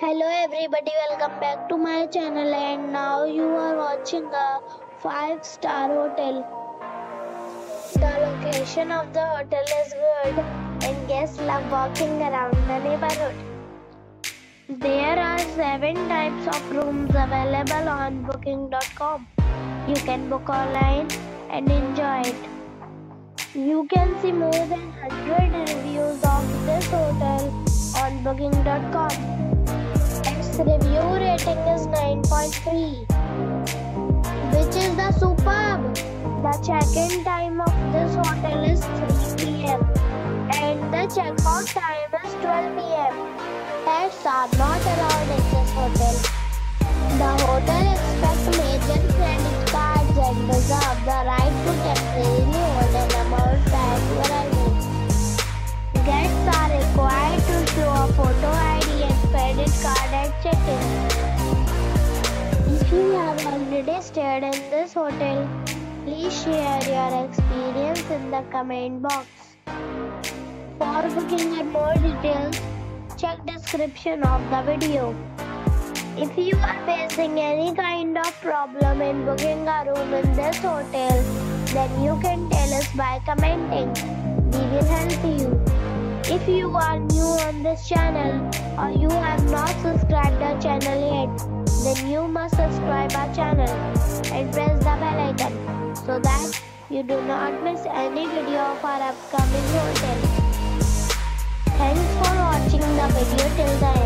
Hello everybody, welcome back to my channel and now you are watching a 5 star hotel. The location of the hotel is good and guests love walking around the neighborhood. There are 7 types of rooms available on booking.com. You can book online and enjoy it. You can see more than 100 reviews of this hotel on booking.com. Review rating is 9.3, which is the superb. The check-in time of this hotel is 3 p.m. and the check-out time is 12 p.m. Pets are not allowed in this hotel. The hotel expects already stayed in this hotel, please share your experience in the comment box. For booking and more details, check description of the video. If you are facing any kind of problem in booking a room in this hotel, then you can tell us by commenting. If you are new on this channel or you have not subscribed our channel yet, then you must subscribe our channel and press the bell icon so that you do not miss any video of our upcoming hotel. Thanks for watching the video till the end.